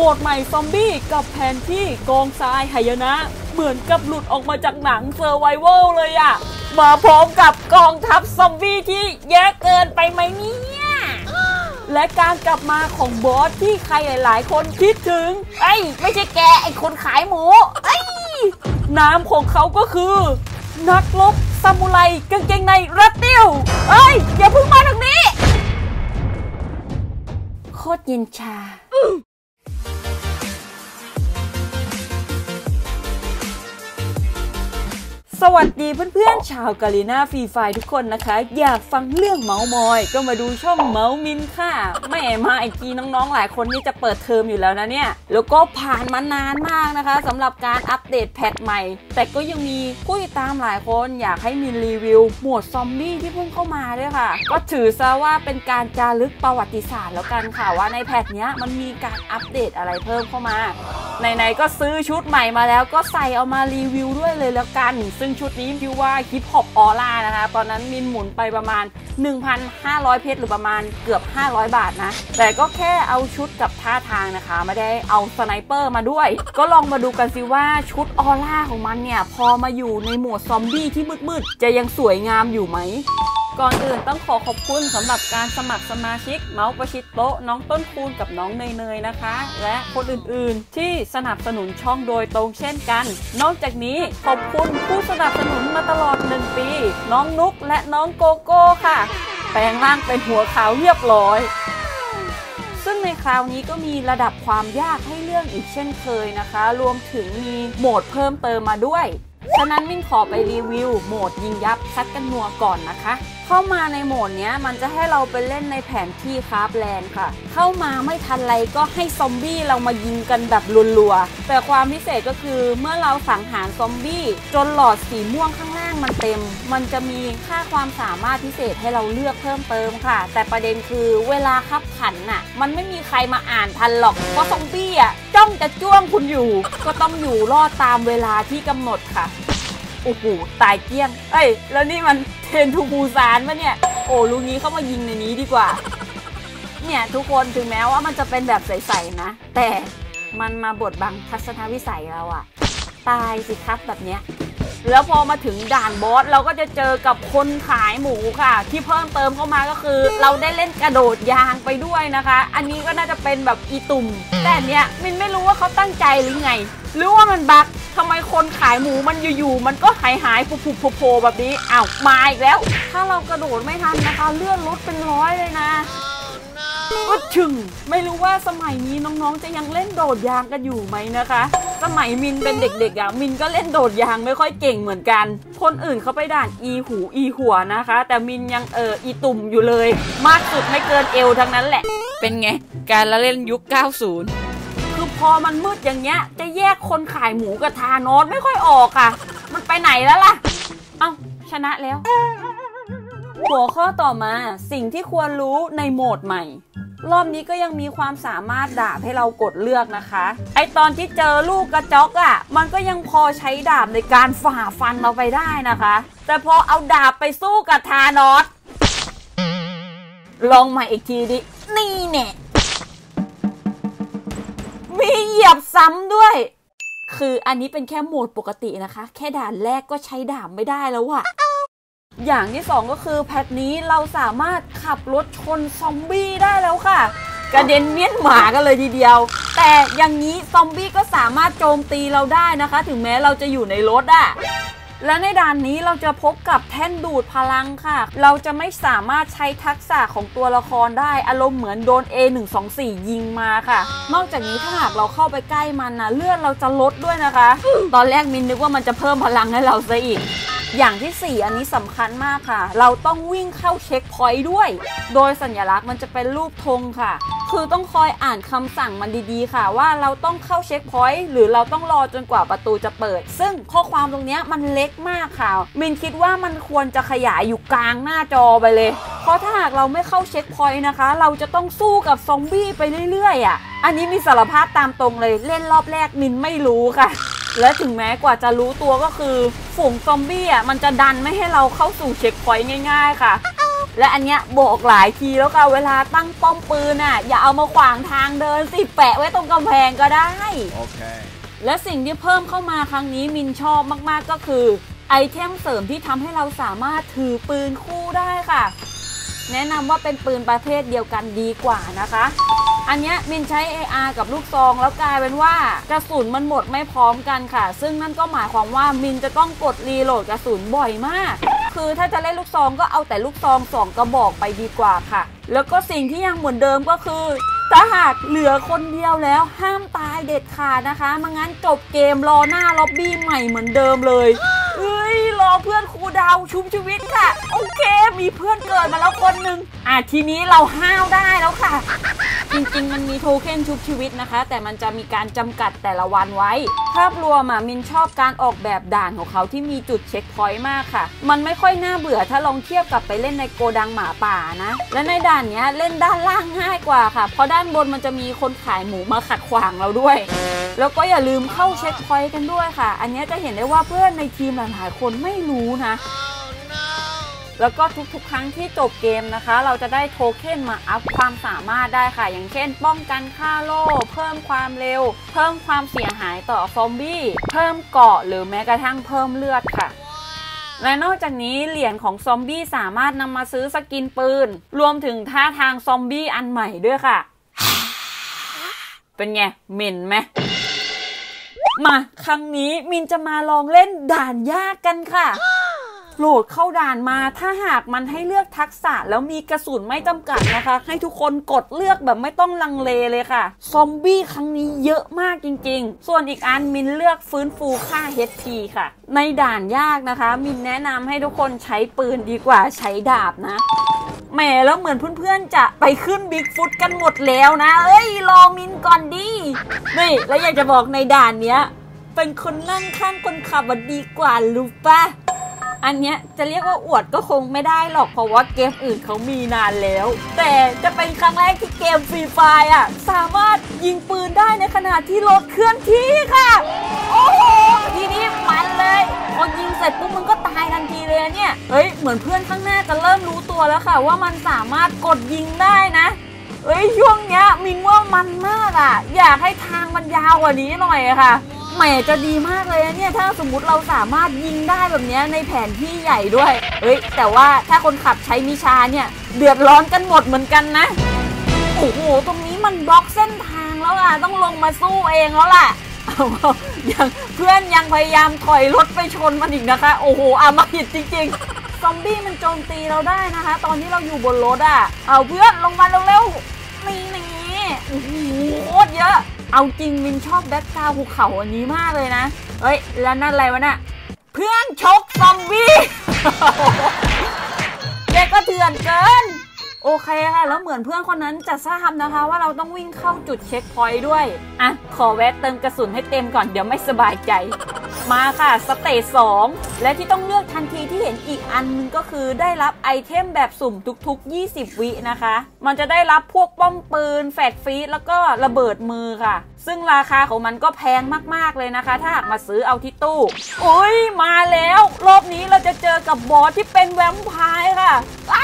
โหมดใหม่ซอมบี้กับแผนที่กองทรายหายนะ เหมือนกับหลุดออกมาจากหนัง survival เลยอะมาพร้อมกับกองทัพซอมบี้ที่เยอะเกินไปไหมเนี่ยและการกลับมาของบอสที่ใครหลายๆ คนคิดถึงไอ้ย ไม่ใช่แก ไอ้คนขายหมูไอ้ยน้ำของเขาก็คือ นักรบซามูไรกางเกงในรัดตียวเอ้ย อย่าเพิ่งมาทางนี้ โคตรเย็นชา สวัสดีเพื่อนๆ ชาว Garena Free Fire ทุกคนนะคะ อยากฟังเรื่องเมาส์มอย ก็มาดูช่องเมาส์มินค่ะแม่มาไอกีน้องๆ หลายคนนี่จะเปิดเทอมอยู่แล้วนะเนี่ย แล้วก็ผ่านมานานมากนะคะสำหรับการอัปเดต patch ใหม่ แต่ก็ยังมีผู้ติดตามหลายคนอยากให้มินรีวิวโหมดซอมบี้ที่เพิ่งเข้ามาด้วยค่ะ ก็ถือซะว่าเป็นการจารึกประวัติศาสตร์แล้วกันค่ะว่าใน patch เนี้ยมันมีการอัปเดตอะไรเพิ่มเข้ามา ไหนๆก็ซื้อชุดใหม่มาแล้วก็ใส่เอามารีวิวด้วยเลยแล้วกัน ซึ่งชุดนี้ชื่อว่าฮิปฮอปออร่านะคะ ตอนนั้นมินหมุนไปประมาณ 1,500 เพชรหรือประมาณเกือบ 500 บาทนะ แต่ก็แค่เอาชุดกับท่าทางนะคะ ไม่ได้เอา sniper มาด้วย ก็ลองมาดูกันสิว่าชุดออร่าของมันเนี่ย พอมาอยู่ในโหมดซอมบี้ที่มืดๆ จะยังสวยงามอยู่ไหม ก่อนอื่นต้องขอขอบคุณสำหรับการสมัครสมาชิก เมาส์ประชิดโต๊ะน้องต้นคูณกับน้องเนยๆนะคะ และคนอื่นๆ ที่สนับสนุนช่องโดยตรงเช่นกัน นอกจากนี้ขอบคุณผู้สนับสนุนมาตลอด 1 ปี น้องนุกและน้องโกโก้ค่ะ แปลงร่างเป็นหัวขาวเรียบร้อยซึ่งในคราวนี้ก็มีระดับความยากให้เลือกอีกเช่นเคยนะคะ รวมถึงมีโหมดเพิ่มเติมมาด้วย ฉะนั้นมิ่งขอไปรีวิวโหมดยิงยับซัดกันนัวก่อนนะคะ เข้ามาในโหมดนี้มันจะให้เราไปเล่นในแผนที่คราฟแลนด์ค่ะ เข้ามาไม่ทันไรก็ให้ซอมบี้เรามายิงกันแบบรัวๆ แต่ความพิเศษก็คือเมื่อเราสังหารซอมบี้ จนหลอดสีม่วงข้างล่างมันเต็ม มันจะมีค่าความสามารถพิเศษให้เราเลือกเพิ่มเติมค่ะ แต่ประเด็นคือเวลาขับขันน่ะ มันไม่มีใครมาอ่านทันหรอกเพราะซอมบี้อะจ้องจะจ้วงคุณอยู่ ก็ต้องอยู่รอดตามเวลาที่กำหนดค่ะ โอ้โหตายเกลี้ยง เอ้ย แล้วนี่มันเทนทูบูซานปะเนี่ย โอ้ลูกนี้เข้ามายิงในนี้ดีกว่า เนี่ยทุกคนถึงแม้ว่ามันจะเป็นแบบใสๆนะ แต่มันมาบดบังทัศนวิสัยเราอะตายสิครับแบบเนี้ย แล้วพอมาถึงด่านบอสเราก็จะเจอกับคนขายหมูค่ะ ที่เพิ่มเติมเข้ามาก็คือ เราได้เล่นกระโดดยางไปด้วยนะคะ อันนี้ก็น่าจะเป็นแบบอีตุ่ม แต่อันเนี้ยมินไม่รู้ว่าเขาตั้งใจหรือไง หรือว่ามันบักทำไมคนขายหมูมันอยู่ๆมันก็หายหายๆผุๆโผล่ๆแบบนี้อ้าวมาอีกแล้ว ถ้าเรากระโดดไม่ทันนะคะ เลื่อนรถเป็นร้อยเลยนะ ก็ถึง ไม่รู้ว่าสมัยนี้น้องๆ จะยังเล่นโดดยางกันอยู่ไหมนะคะ สมัยมินเป็นเด็กๆอะมินก็เล่นโดดยางไม่ค่อยเก่งเหมือนกัน คนอื่นเขาไปด่านอีหูอีหัวนะคะ แต่มินยังเอออีตุ่มอยู่เลย มากสุดไม่เกินเอวทั้งนั้นแหละ เป็นไง การละเล่นยุค 90คือพอมันมืดอย่างเงี้ย จะแยกคนขายหมูกับทานอสไม่ค่อยออกค่ะ มันไปไหนแล้วล่ะ เอ้าชนะแล้ว หัวข้อต่อมาสิ่งที่ควรรู้ในโหมดใหม่ รอบนี้ก็ยังมีความสามารถดาบให้เรากดเลือกนะคะ ไอตอนที่เจอลูกกระจอกอะ่ะ มันก็ยังพอใช้ดาบในการฝ่าฟันเราไปได้นะคะ แต่พอเอาดาบไปสู้กับทานอสลองใหม่อีกทีดิ นี่เนี่ยมีเหยียบซ้ำด้วย คืออันนี้เป็นแค่โหมดปกตินะคะ แค่ด่านแรกก็ใช้ดาบไม่ได้แล้วอะ อย่างที่สองก็คือแพทนี้เราสามารถขับรถชนซอมบี้ได้แล้วค่ะ กระเด็นเมี้ยนหมากันเลยทีเดียว แต่อย่างนี้ซอมบี้ก็สามารถโจมตีเราได้นะคะ ถึงแม้เราจะอยู่ในรถอะ และในด่านนี้เราจะพบกับแท่นดูดพลังค่ะ เราจะไม่สามารถใช้ทักษะของตัวละครได้ อารมณ์เหมือนโดน A124 ยิงมาค่ะ นอกจากนี้ถ้าหากเราเข้าไปใกล้มันนะเลือดเราจะลดด้วยนะคะ ตอนแรกมินนึกว่ามันจะเพิ่มพลังให้เราซะอีกอย่างที่ 4 อันนี้สำคัญมากค่ะ เราต้องวิ่งเข้า checkpoint ด้วย โดยสัญลักษณ์มันจะเป็นรูปธงค่ะ คือต้องคอยอ่านคำสั่งมันดีๆ ค่ะ ว่าเราต้องเข้า checkpoint หรือเราต้องรอจนกว่าประตูจะเปิด ซึ่งข้อความตรงนี้มันเล็กมากค่ะ มินคิดว่ามันควรจะขยายอยู่กลางหน้าจอไปเลย เพราะถ้าหากเราไม่เข้า checkpoint นะคะ เราจะต้องสู้กับซอมบี้ไปเรื่อยๆอะ อันนี้มินสารภาพตามตรงเลย เล่นรอบแรกมินไม่รู้ค่ะและถึงแม้กว่าจะรู้ตัวก็คือ ฝูงซอมบี้อะมันจะดันไม่ให้เราเข้าสู่ checkpoint ง่าย ๆ ค่ะ และอันเนี้ยบอกหลายทีแล้วค่ะเวลาตั้งป้อมปืนอะอย่าเอามาขวางทางเดินสิแปะไว้ตรงกำแพงก็ได้ Okay. และสิ่งที่เพิ่มเข้ามาครั้งนี้มินชอบมากๆก็คือ item เสริมที่ทำให้เราสามารถถือปืนคู่ได้ค่ะ แนะนำว่าเป็นปืนประเภทเดียวกันดีกว่านะคะ อันเนี้ยมินใช้ AR กับลูกซอง แล้วกลายเป็นว่ากระสุนมันหมดไม่พร้อมกันค่ะ ซึ่งนั่นก็หมายความว่ามินจะต้องกด reload กระสุนบ่อยมาก คือถ้าจะเล่นลูกซองก็เอาแต่ลูกซองสองกระบอกไปดีกว่าค่ะ แล้วก็สิ่งที่ยังเหมือนเดิมก็คือถ้าหากเหลือคนเดียวแล้วห้ามตายเด็ดขาดนะคะไม่งั้นจบเกมรอหน้าล็อบบี้ใหม่เหมือนเดิมเลยเอ้ยรอเพื่อน cooldown ชุบชีวิตค่ะ โอเค มีเพื่อนเกิดมาแล้วคนหนึ่งอะทีนี้เราห้าวได้แล้วค่ะ จริงๆ มันมีโทเค็นชุบชีวิตนะคะ แต่มันจะมีการจำกัดแต่ละวันไว้ ภาพรวมอะมินชอบการออกแบบด่านของเขาที่มีจุด checkpoint มากค่ะ มันไม่ค่อยน่าเบื่อถ้าลองเทียบกับไปเล่นในโกดังหมาป่านะ และในด่านเนี้ยเล่นด้านล่างง่ายกว่าค่ะ เพราะด้านบนมันจะมีคนขายหมูมาขัดขวางเราด้วย แล้วก็อย่าลืมเข้า checkpoint กันด้วยค่ะ อันนี้จะเห็นได้ว่าเพื่อนในทีมหลายๆคนไม่รู้นะ แล้วก็ทุกๆ ครั้งที่จบเกมนะคะ เราจะได้โทเค็นมา up ความสามารถได้ค่ะ อย่างเช่น ป้องกันค่าโล่เพิ่มความเร็ว เพิ่มความเสียหายต่อซอมบี้ เพิ่มเกราะหรือแม้กระทั่งเพิ่มเลือดค่ะและนอกจากนี้เหรียญของซอมบี้สามารถนำมาซื้อ skin ปืน รวมถึงท่าทางซอมบี้อันใหม่ด้วยค่ะ เป็นไงเหม็นไหมมา ครั้งนี้มินจะมาลองเล่นด่านยากกันค่ะ โหลดเข้าด่านมาถ้าหากมันให้เลือกทักษะแล้วมีกระสุนไม่จำกัดนะคะ ให้ทุกคนกดเลือกแบบไม่ต้องลังเลเลยค่ะ ซอมบี้ครั้งนี้เยอะมากจริง ๆ ส่วนอีกอันมินเลือกฟื้นฟูค่า HP ค่ะ ในด่านยากนะคะ มินแนะนำให้ทุกคนใช้ปืนดีกว่าใช้ดาบนะแหมแล้วเหมือนเพื่อนๆจะไปขึ้นบิ๊กฟุตกันหมดแล้วนะ เอ้ย รอมินก่อนดินี่แล้วอยากจะบอกในด่านเนี้ย เป็นคนนั่งข้างคนขับดีกว่ารู้ปะ อันเนี้ยจะเรียกว่าอวดก็คงไม่ได้หรอกเพราะว่าเกมอื่นเขามีนานแล้ว แต่จะเป็นครั้งแรกที่เกมฟรีไฟอะ สามารถยิงปืนได้ในขณะที่รถเคลื่อนที่ค่ะ โอ้โหทีนี้มันเลยพอยิงเสร็จปุ๊บมันก็ตายทันทีเลยเนี่ยเฮ้ยเหมือนเพื่อนข้างหน้าจะเริ่มรู้ตัวแล้วค่ะ ว่ามันสามารถกดยิงได้นะเอ้ยช่วงเนี้ยมิงว่ามันมากอะ อยากให้ทางมันยาวกว่านี้หน่อยอะค่ะ แหมจะดีมากเลยนะเนี่ยถ้าสมมติเราสามารถยิงได้แบบนี้ในแผนที่ใหญ่ด้วย เฮ้ย แต่ว่าถ้าคนขับใช้มิชาเนี่ย เดือดร้อนกันหมดเหมือนกันนะ โอ้โห ตรงนี้มันบล็อกเส้นทางแล้วอะ ต้องลงมาสู้เองแล้วล่ะเอ้ายังเพื่อนยังพยายามถอยรถไปชนมันอีกนะคะ โอ้โหอำมหิตจริงๆ ซอมบี้มันโจมตีเราได้นะคะ ตอนที่เราอยู่บนรถอะ เอ้าเพื่อนลงมาเร็วๆนี่นี่โอ้โหโคตรเยอะ เอาจริงมินชอบ background ภูเขาอันนี้มากเลยนะเฮ้ย แล้วนั่นอะไรวะน่ะ เพื่อนชกซอมบี้แกก็เถื่อนเกิน โอเคค่ะ แล้วเหมือนเพื่อนคนนั้นจะทราบนะคะ ว่าเราต้องวิ่งเข้าจุด checkpoint ด้วย อะ ขอแวะเติมกระสุนให้เต็มก่อนเดี๋ยวไม่สบายใจ มาค่ะ stage สองและที่ต้องเลือกทันทีที่เห็นอีกอันนึงก็คือได้รับ item แบบสุ่มทุก ๆ 20 วินะคะ มันจะได้รับพวกป้อมปืน แฟดฟีดแล้วก็ระเบิดมือค่ะ ซึ่งราคาของมันก็แพงมากๆเลยนะคะ ถ้าหากมาซื้อเอาที่ตู้อุ้ยมาแล้ว รอบนี้เราจะเจอกับบอสที่เป็นแวมไพร์ค่ะไอ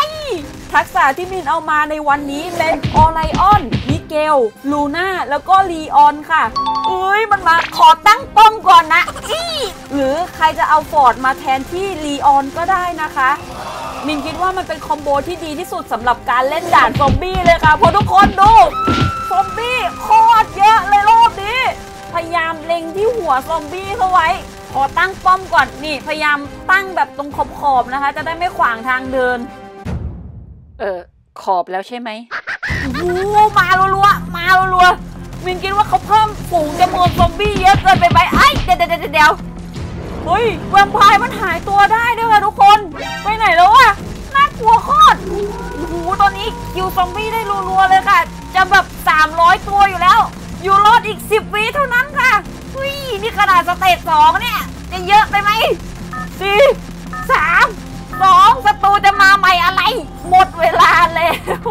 ทักษะที่มินเอามาในวันนี้เป็นโอไรออนมิเกล ลูน่า แล้วก็ลีออนค่ะ เอ้ย มันมาขอตั้งป้อมก่อนนะอีหรือใครจะเอาฟอร์ดมาแทนที่ลีออนก็ได้นะคะ มินคิดว่ามันเป็น combo ที่ดีที่สุดสำหรับการเล่นด่านซอมบี้เลยค่ะเพราะทุกคนดู ซอมบี้โคตร เยอะเลยรอบนี้ พยายามเล็งที่หัวซอมบี้เข้าไว้ ขอตั้งป้อมก่อนนี่พยายามตั้งแบบตรงขอบๆนะคะ จะได้ไม่ขวางทางเดิน เออขอบแล้วใช่ไหมโอ้โหมารัวๆมารัวๆมินคิดว่าเขาเพิ่มฝูงจำนวนซอมบี้เยอะเกินไปไหมไอ้ยเดี๋ยวเดี๋ยวเดี๋ยวเดี๋ยวเฮ้ยแวมไพร์มันหายตัวได้ด้วยค่ะทุกคน ไปไหนแล้วอะน่ากลัวโคตรโอ้โหตอนนี้คิวซอมบี้ได้รัวๆเลยค่ะ จะแบบ 300 ตัวอยู่แล้ว อยู่รอดอีก 10 วิเท่านั้นค่ะอุ้ยนี่ขนาดสเตจสองเนี่ย จะเยอะไปไหมสี่สามสองศัตรูจะมาใหม่อะไร หมดเวลาแล้ว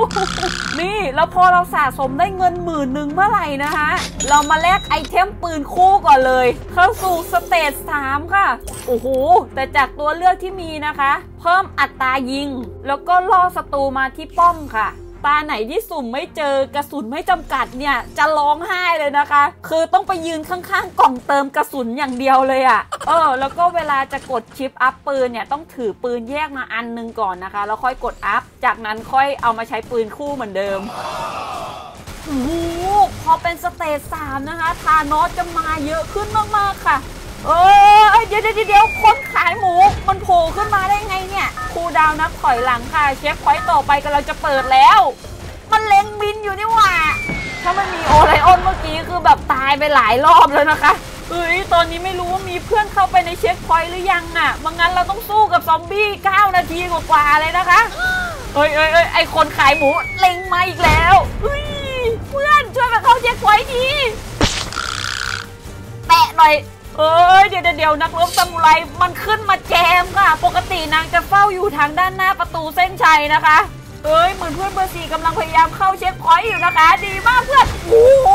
นี่แล้วพอเราสะสมได้เงินหมื่นหนึ่งเมื่อไหร่นะคะ เรามาแลก item ปืนคู่ก่อนเลย เข้าสู่ stage 3ค่ะ โอ้โห แต่จากตัวเลือกที่มีนะคะ เพิ่มอัตรายิง แล้วก็ล่อศัตรูมาที่ป้อมค่ะ ตาไหนที่สุ่มไม่เจอกระสุนไม่จำกัดเนี่ยจะร้องไห้เลยนะคะ คือต้องไปยืนข้างๆกล่องเติมกระสุนอย่างเดียวเลยอะค่ะเออแล้วก็เวลาจะกดชิป up ปืนเนี่ยต้องถือปืนแยกมาอันนึงก่อนนะคะ แล้วค่อยกด up จากนั้นค่อยเอามาใช้ปืนคู่เหมือนเดิมโอ้โหพอเป็น stage สามนะคะ ธานอสจะมาเยอะขึ้นมากๆค่ะ เออเดี๋ยวเดี๋ยวเดี๋ยวคนขายหมูมันโผล่ขึ้นมาได้ไงเนี่ย cooldown นับถอยหลังค่ะ checkpoint ต่อไปกำลังจะเปิดแล้ว มันเล็งมินอยู่นี่หว่า ถ้ามันมีโอไรออนเมื่อกี้คือแบบตายไปหลายรอบแล้วนะคะเฮ้ยตอนนี้ไม่รู้ว่ามีเพื่อนเข้าไปใน checkpoint หรือยังอะไม่งั้นเราต้องสู้กับซอมบี้ 9 นาทีกว่าๆเลยนะคะเฮ้ยเฮ้ยเฮ้ยไอคนขายหมูเล็งมาอีกแล้วเฮ้ยเพื่อนช่วยมาเข้า checkpoint ทีแตะหน่อย เอ้ยเดี๋ยวเดี๋ยวนักรบซามูไรมันขึ้นมาแจมค่ะ ปกตินางจะเฝ้าอยู่ทางด้านหน้าประตูเส้นชัยนะคะเอ้ยเหมือนเพื่อนเบอร์สี่กำลังพยายามเข้า checkpoint อยู่นะคะ ดีมากเพื่อนโอ้โห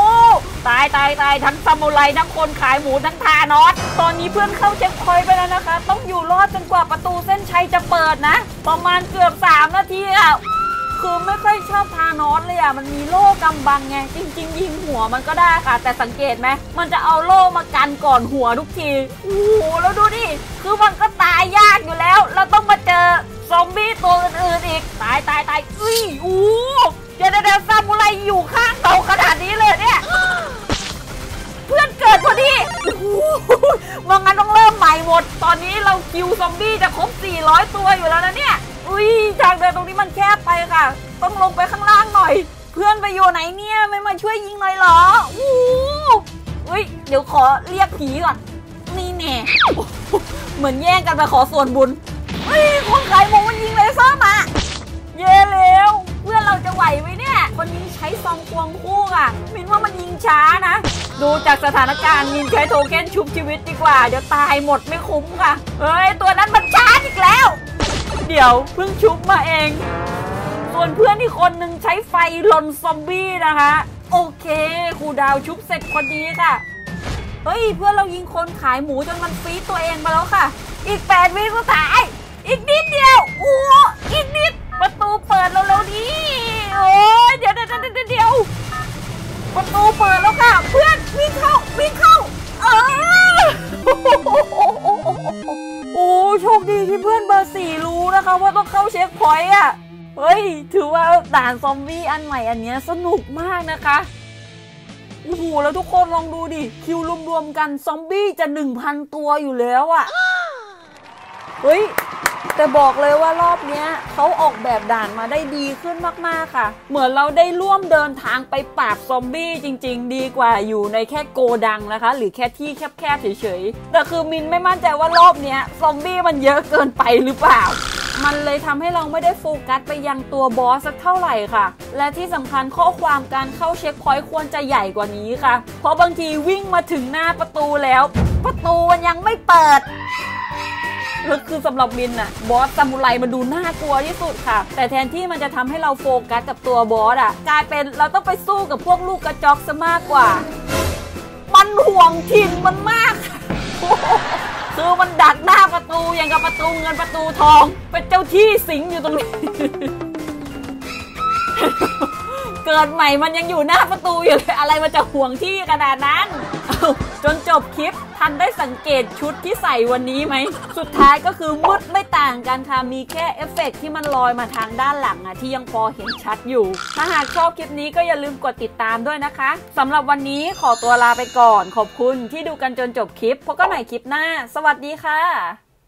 ตายตายตายทั้งซามูไรทั้งคนขายหมูทั้งทานอสตอนนี้เพื่อนเข้าเช็คพอยต์ไปแล้วนะคะ ต้องอยู่รอดจนกว่าประตูเส้นชัยจะเปิดนะ ประมาณเกือบ 3 นาทีอะ คือไม่ค่อยชอบทานอสเลยอะมันมีโล่กำบังไง จริง ๆ ยิงหัวมันก็ได้ค่ะ แต่สังเกตไหมมันจะเอาโล่มากันก่อนหัวทุกทีโอ้โหแล้วดูดิคือมันก็ตายยากอยู่แล้ว เราต้องมาเจอซอมบี้ตัวอื่นๆอีกตายตายตายอุ้ยอู้เดี๋ยวเดี๋ยวเดี๋ยวซามูไรอยู่ข้างเตาขนาดนี้เลยเนี่ยเพื่อนเกิดพอดีว่างั้นต้องเริ่มใหม่หมด ตอนนี้เราคิวซอมบี้จะครบ 400 ตัวอยู่แล้วนะเนี่ย ยทางเดินตรงนี้มันแคบไปค่ะ ต้องลงไปข้างล่างหน่อย เพื่อนไปอยู่ไหนเนี่ยไม่มาช่วยยิงเลยเหรออู้อุ้ยเดี๋ยวขอเรียกผีก่อนนี่แน่เหมือนแย่งกันไปขอส่วนบุญเฮ้ยคนขายหมูมันยิงเลเซอร์มาเย่แล้วเพื่อนเราจะไหวไหมเนี่ย คนนี้ใช้ซองควงคู่อะ มินว่ามันยิงช้านะ ดูจากสถานการณ์มินใช้โทเค็นชุบชีวิตดีกว่า เดี๋ยวตายหมดไม่คุ้มค่ะ เฮ้ย ตัวนั้นมันช้าอีกแล้ว เดี๋ยวเพิ่งชุบมาเอง ส่วนเพื่อนที่คนหนึ่งใช้ไฟลนซอมบี้นะคะ โอเคครูดาวชุบเสร็จพอดีค่ะ เฮ้ย เพื่อนเรายิงคนขายหมูจนมันฟีดตัวเองไปแล้วค่ะ อีก 8 วิสุดท้าย อีกนิดเดียวอู้อีกนิด ประตูเปิดแล้วแล้วดิโอ้ยเดี๋ยวเดี๋ยวเดี๋ยวเดี๋ยวประตู คดีที่เพื่อนเบอร์สี่รู้นะคะว่าต้องเข้าเช็คพอยต์อะ เฮ้ย ถือว่าด่านซอมบี้อันใหม่อันเนี้ยสนุกมากนะคะโอ้โหแล้วทุกคนลองดูดิ คิวรวมๆกัน ซอมบี้จะ 1,000 ตัวอยู่แล้วอะเฮ้ย แต่บอกเลยว่ารอบนี้เขาออกแบบด่านมาได้ดีขึ้นมากๆค่ะ เหมือนเราได้ร่วมเดินทางไปปราบซอมบี้จริง ๆ ดีกว่าอยู่ในแค่โกดังนะคะ หรือแค่ที่แคบๆเฉยๆ แต่คือมินไม่มั่นใจว่ารอบนี้ซอมบี้มันเยอะเกินไปหรือเปล่ามันเลยทำให้เราไม่ได้โฟกัสไปยังตัวบอสสักเท่าไหร่ค่ะ และที่สำคัญข้อความการเข้าเช็คพอยต์ควรจะใหญ่กว่านี้ค่ะ เพราะบางทีวิ่งมาถึงหน้าประตูแล้ว ประตูมันยังไม่เปิด คือสำหรับมินอะบอสซามูไรมันดูน่ากลัวที่สุดค่ะ แต่แทนที่มันจะทำให้เราโฟกัสกับตัวบอสอะกลายเป็นเราต้องไปสู้กับพวกลูกกระจอกซะมากกว่า มันหวงถิ่นมันมากคือมันดักหน้าประตูอย่างกับประตูเงินประตูทอง เป็นเจ้าที่สิงอยู่ตรงนี้ เกิดใหม่มันยังอยู่หน้าประตูอยู่เลยอะไรมันจะห่วงที่ขนาดนั้น จนจบคลิป ทันได้สังเกตชุดที่ใส่วันนี้ไหม สุดท้ายก็คือมืดไม่ต่างกันค่ะ มีแค่เอฟเฟกต์ที่มันลอยมาทางด้านหลังอะที่ยังพอเห็นชัดอยู่ ถ้าหากชอบคลิปนี้ก็อย่าลืมกดติดตามด้วยนะคะสำหรับวันนี้ขอตัวลาไปก่อน ขอบคุณที่ดูกันจนจบคลิปพบกันใหม่คลิปหน้า สวัสดีค่ะ